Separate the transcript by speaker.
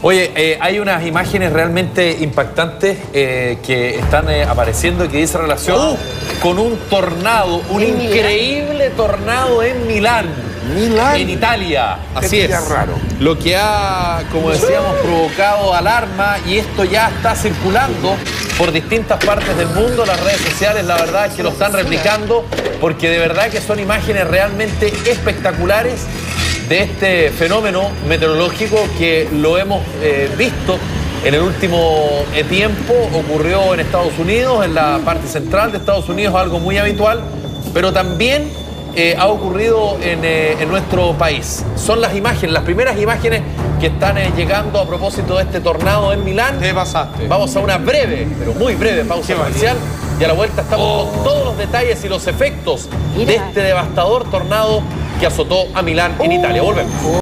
Speaker 1: Oye, eh, hay unas imágenes realmente impactantes eh, que están eh, apareciendo y que dicen relación con un tornado, un increíble tornado en Milán.
Speaker 2: Milán.
Speaker 1: En Italia, así es.
Speaker 2: raro.
Speaker 1: Lo que ha, como decíamos, provocado alarma y esto ya está circulando por distintas partes del mundo. Las redes sociales, la verdad es que lo están replicando porque de verdad que son imágenes realmente espectaculares de este fenómeno meteorológico que lo hemos eh, visto en el último eh, tiempo. Ocurrió en Estados Unidos, en la parte central de Estados Unidos, algo muy habitual, pero también eh, ha ocurrido en, eh, en nuestro país. Son las imágenes, las primeras imágenes que están eh, llegando a propósito de este tornado en Milán.
Speaker 2: ¿Qué pasaste?
Speaker 1: Vamos a una breve, pero muy breve pausa comercial. Y a la vuelta estamos con todos los detalles y los efectos
Speaker 3: Mira.
Speaker 1: de este devastador tornado que azotó a Milán en Italia. Volvemos.